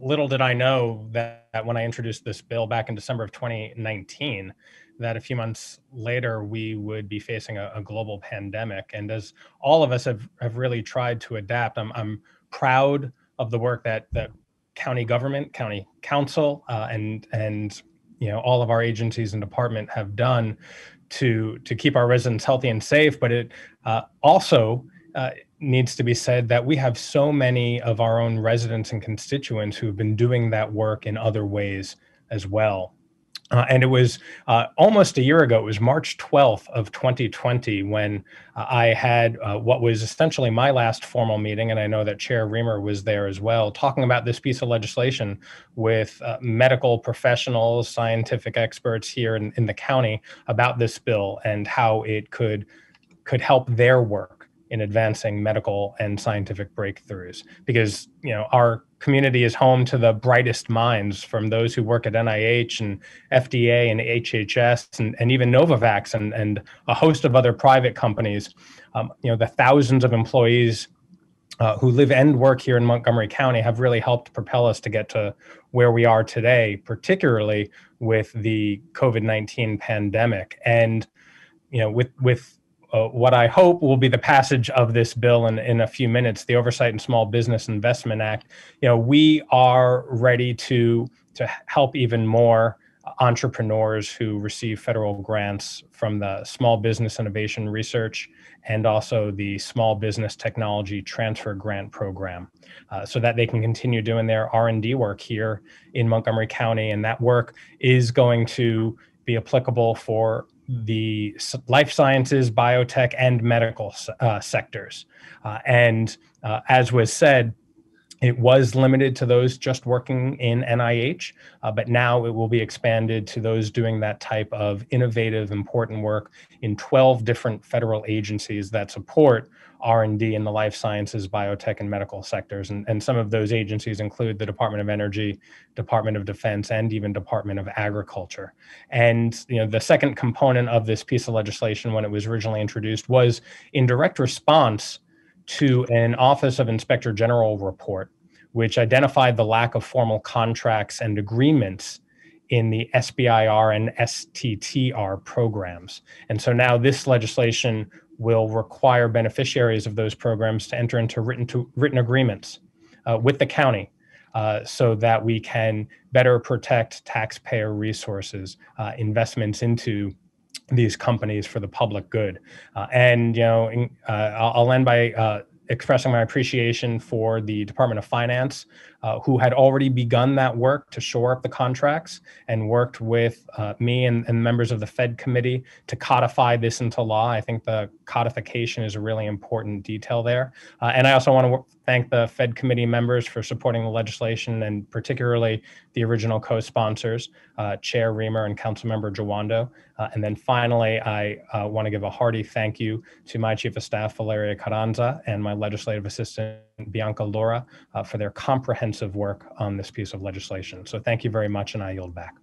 little did I know that, that when I introduced this bill back in December of 2019, that a few months later we would be facing a, a, global pandemic. And as all of us have, have really tried to adapt, I'm, I'm proud of the work that, that county government, county council, uh, and, and you know, all of our agencies and department have done to, to keep our residents healthy and safe. But it uh, also uh, needs to be said that we have so many of our own residents and constituents who've been doing that work in other ways as well. Uh, and it was uh, almost a year ago, it was March 12th of 2020 when uh, I had uh, what was essentially my last formal meeting, and I know that Chair Riemer was there as well, talking about this piece of legislation with medical professionals, scientific experts here in, in the county about this bill and how it could could help their work in advancing medical and scientific breakthroughs because you know our community is home to the brightest minds from those who work at NIH and FDA and HHS and, and even Novavax and, and a host of other private companies. Um, you know, the thousands of employees uh, who live and work here in Montgomery County have really helped propel us to get to where we are today, particularly with the COVID 19 pandemic. And, you know, with, with uh, what I hope will be the passage of this bill in, in a few minutes, the Oversight and Small Business Investment Act. You know, we are ready to to help even more entrepreneurs who receive federal grants from the Small Business Innovation Research and also the Small Business Technology Transfer Grant Program, uh, so that they can continue doing their R&D work here in Montgomery County. And that work is going to be applicable for the life sciences, biotech, and medical uh, sectors. Uh, and uh, as was said, it was limited to those just working in NIH, uh, but now it will be expanded to those doing that type of innovative, important work in 12 different federal agencies that support R&D in the life sciences, biotech, and medical sectors. And, and some of those agencies include the Department of Energy, Department of Defense, and even Department of Agriculture. And you know, the second component of this piece of legislation when it was originally introduced was in direct response to an Office of Inspector General report, which identified the lack of formal contracts and agreements in the SBIR and STTR programs. And so now this legislation will require beneficiaries of those programs to enter into written, to, written agreements uh, with the county uh, so that we can better protect taxpayer resources, uh, investments into these companies for the public good. Uh, and, you know, in, uh, I'll, I'll, end by uh, expressing my appreciation for the Department of Finance, uh, who had already begun that work to shore up the contracts and worked with uh, me and, and, members of the PHED committee to codify this into law. I think the codification is a really important detail there. Uh, and I also want to thank the PHED committee members for supporting the legislation and particularly the original co-sponsors, uh, Chair Riemer and Councilmember Jawando. Uh, and then finally, I uh, want to give a hearty thank you to my Chief of Staff, Valeria Carranza, and my Legislative Assistant, Bianca Laura, for their comprehensive work on this piece of legislation. So thank you very much, and I yield back.